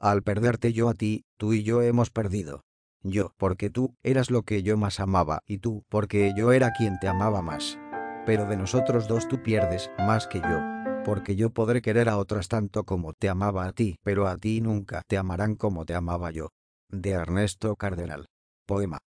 Al perderte yo a ti, tú y yo hemos perdido. Yo, porque tú eras lo que yo más amaba, y tú, porque yo era quien te amaba más. Pero de nosotros dos tú pierdes más que yo. Porque yo podré querer a otras tanto como te amaba a ti, pero a ti nunca te amarán como te amaba yo. De Ernesto Cardenal. Poema.